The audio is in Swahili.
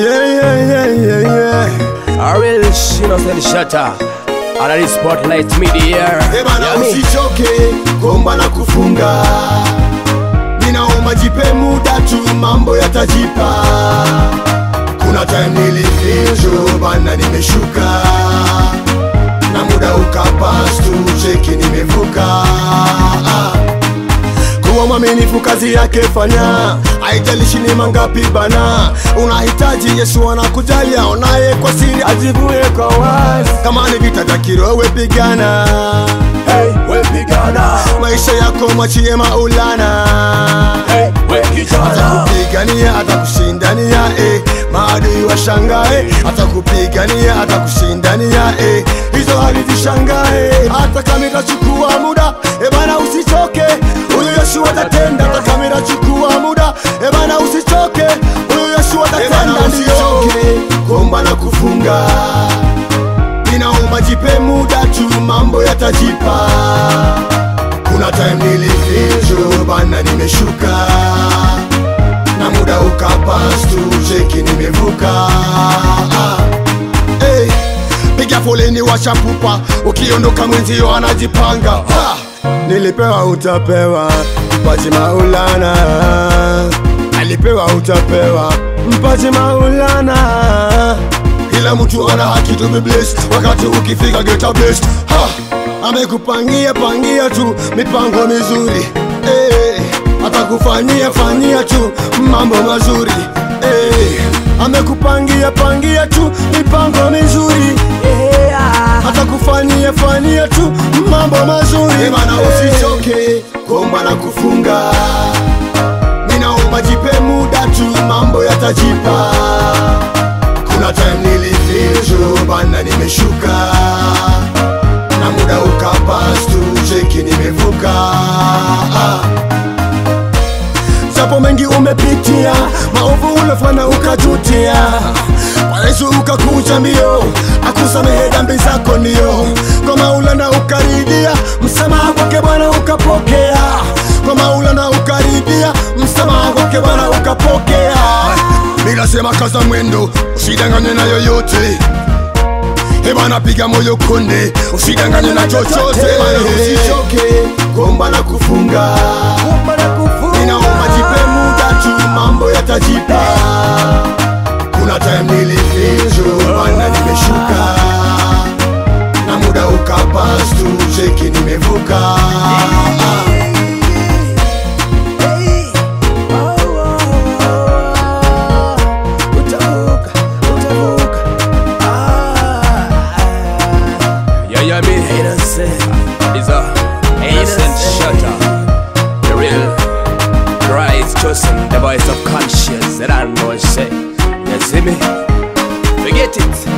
Yeah, yeah, yeah, yeah, yeah. I real shit said the shutter. Under the spotlight media. Eh bana, usichoke kuomba na kufunga, ninaomba jipe muda tu, mambo yatajipa. Kuna time nilifijo bana, nimeshuka mwaminifu kazi yake fanya, haijalishi ni mangapi bana. Unahitaji Yesu anakujali, aonaye kwa siri ajivue kwa wazi. Kama ni vita vya kiroho we Hey, we maisha yako mwachie Maulana. Hey, we kijana. Atakupigania, atakushindania eh. Maadui washangae, atakupigania, atakushindania eh. Hizo hali zishangae, hata kama itachukua muda ebana bana, yatajipa. Kuna time nilifeel bana, nimeshuka na muda ukapastu, cheki nimevuka. Ah. Hey, piga foleni washapupa, ukiondoka mwenzio anajipanga. Ha! Nilipewa utapewa, mpaji Maulana. Alipewa utapewa, mpaji Maulana. Kila mtu ana haki be blessed, wakati ukifika get blessed. Ha! Amekupangia pangia tu mipango mizuri. Hey, atakufanyia fanyia tu mambo mazuri. Hey, amekupangia pangia tu mipango mizuri. Yeah. atakufanyia fanyia tu mambo mazuri. Hey, bana usichoke kuomba na kufunga. Ninaomba jipe muda tu mambo yatajipa. Kuna time nilifeel bana nimeshuka umepitia, maovu ulofanya ukajutia, kwa Yesu ukakuja mbio, akusamehe dhambi zako ndio, kwa Maulana ukaridia, msamaha kwake Bwana ukapokea, kwa Maulana ukaridia, msamaha kwake Bwana ukapokea. Ninasema kaza mwendo, usidanganywe na yoyote. Ebana piga moyo konde, usidanganywe na chochote. Usichoke kuomba na kufunga Christ chosen, the real cry is just the voice of conscience. That I know say. You see me? Forget it.